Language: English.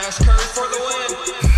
Ask Curry for the win.